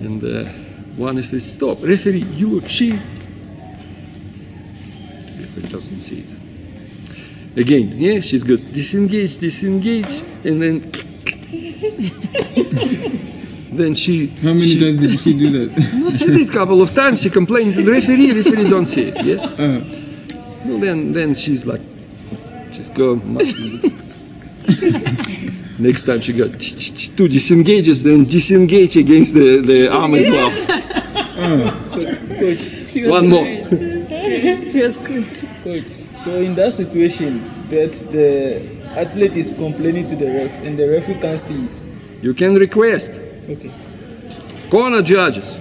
And uh, one says, stop, referee, you look, she's. Referee doesn't see it. Again, yeah, she's good. Disengage, disengage, and then. then she. How many she, times did she do that? She did a couple of times. She complained to the referee. Referee don't see it. Yes. Uh, Well, then, then she's like, just go. Next time she got two disengages, then disengage against the, the arm as well. Mm. Coach, One more. She was good. So in that situation, that the athlete is complaining to the ref and the referee can't see it. You can request. Okay. Corner judges.